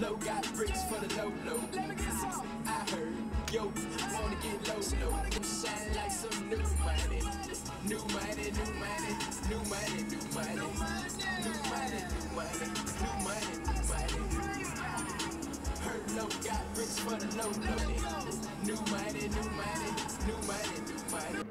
Low got bricks for the low low. Let me get some. I heard, yo, wanna get low low. Shine like some new money. New money, new money, new money, new money. New money, new money, new money, new money. Heard low got bricks for the low low. New money, new money, new money, new money.